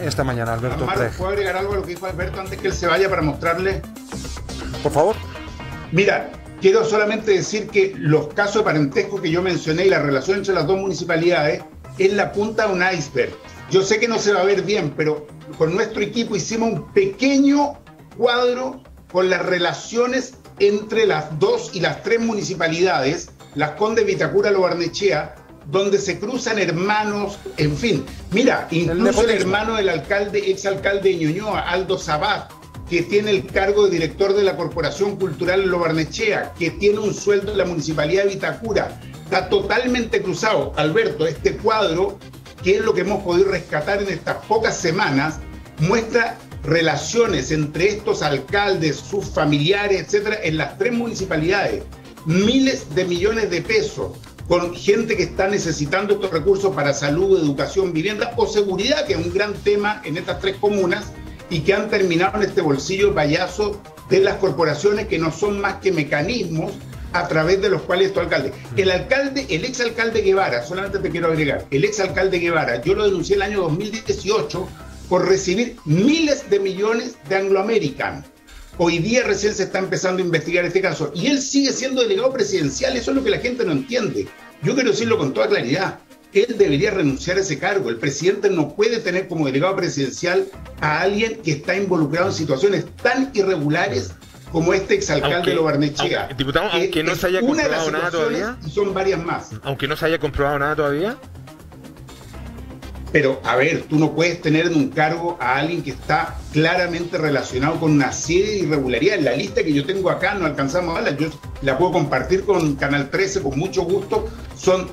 esta mañana, Alberto Amaro. ¿puedo agregar algo a lo que dijo Alberto antes que él se vaya para mostrarle? Por favor. Mira, quiero solamente decir que los casos de parentesco que yo mencioné y la relación entre las dos municipalidades es la punta de un iceberg. Yo sé que no se va a ver bien, pero con nuestro equipo hicimos un pequeño cuadro con las relaciones entre las dos y las tres municipalidades, las Condes, Vitacura, Lo Barnechea, donde se cruzan hermanos, en fin. Mira, incluso el, hermano del alcalde, exalcalde de Ñuñoa, Aldo Sabat, que tiene el cargo de director de la Corporación Cultural Lo Barnechea, que tiene un sueldo en la Municipalidad de Vitacura, está totalmente cruzado. Alberto, este cuadro, que es lo que hemos podido rescatar en estas pocas semanas, muestra relaciones entre estos alcaldes, sus familiares, etcétera, en las tres municipalidades. Miles de millones de pesos con gente que está necesitando estos recursos para salud, educación, vivienda o seguridad, que es un gran tema en estas tres comunas y que han terminado en este bolsillo payaso de las corporaciones que no son más que mecanismos a través de los cuales estos alcaldes. El alcalde, el exalcalde Guevara, solamente te quiero agregar, el exalcalde Guevara, yo lo denuncié el año 2018 por recibir miles de millones de Anglo American. Hoy día recién se está empezando a investigar este caso y él sigue siendo delegado presidencial, eso es lo que la gente no entiende. Yo quiero decirlo con toda claridad. Él debería renunciar a ese cargo. El presidente no puede tener como delegado presidencial a alguien que está involucrado en situaciones tan irregulares como este exalcalde Aunque- de aunque, diputado, que aunque no se haya comprobado nada todavía. Y son varias más. Aunque no se haya comprobado nada todavía. Pero, a ver, tú no puedes tener en un cargo a alguien que está claramente relacionado con una serie de irregularidades. La lista que yo tengo acá no alcanzamos a darla. Yo la puedo compartir con Canal 13 con mucho gusto. Son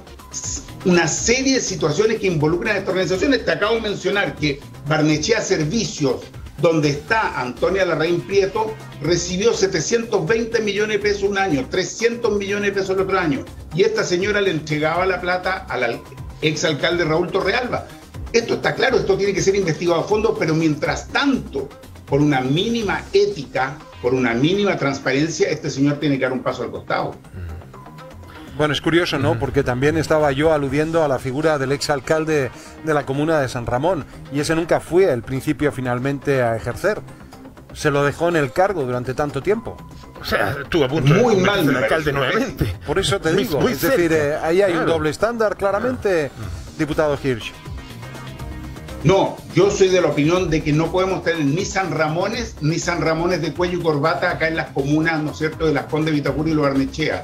una serie de situaciones que involucran a estas organizaciones. Te acabo de mencionar que Barnechea Servicios, donde está Antonia Larraín Prieto, recibió 720 millones de pesos un año, 300 millones de pesos el otro año. Y esta señora le entregaba la plata al exalcalde Raúl Torrealba. Esto está claro, esto tiene que ser investigado a fondo, pero mientras tanto, por una mínima ética, por una mínima transparencia, este señor tiene que dar un paso al costado. Bueno, es curioso, ¿no? Porque también estaba yo aludiendo a la figura del exalcalde de la comuna de San Ramón. Y ese nunca fue el principio finalmente a ejercer. Se lo dejó en el cargo durante tanto tiempo. O sea, estuvo a punto Muy de mal, me alcalde nuevamente. Por eso te Muy- digo. muy es decir, eh, ahí hay un doble estándar, claramente, diputado Hirsch. No, yo soy de la opinión de que no podemos tener ni San Ramones ni San Ramones de cuello y corbata acá en las comunas, ¿no es cierto?, de las Condes, Vitacura y Lo Barnechea.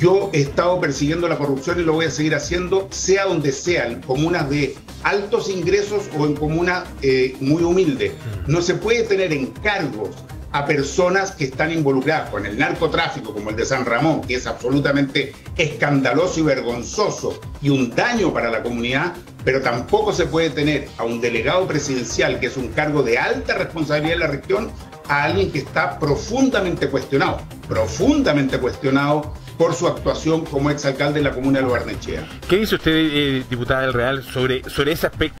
Yo he estado persiguiendo la corrupción y lo voy a seguir haciendo, sea donde sea, en comunas de altos ingresos o en comunas eh, muy humildes. No se puede tener encargos a personas que están involucradas con el narcotráfico, como el de San Ramón, que es absolutamente escandaloso y vergonzoso y un daño para la comunidad, pero tampoco se puede tener a un delegado presidencial, que es un cargo de alta responsabilidad en la región, a alguien que está profundamente cuestionado, profundamente cuestionado por su actuación como exalcalde de la comuna de Lo. ¿Qué dice usted, eh, diputada del Real, sobre, sobre ese aspecto?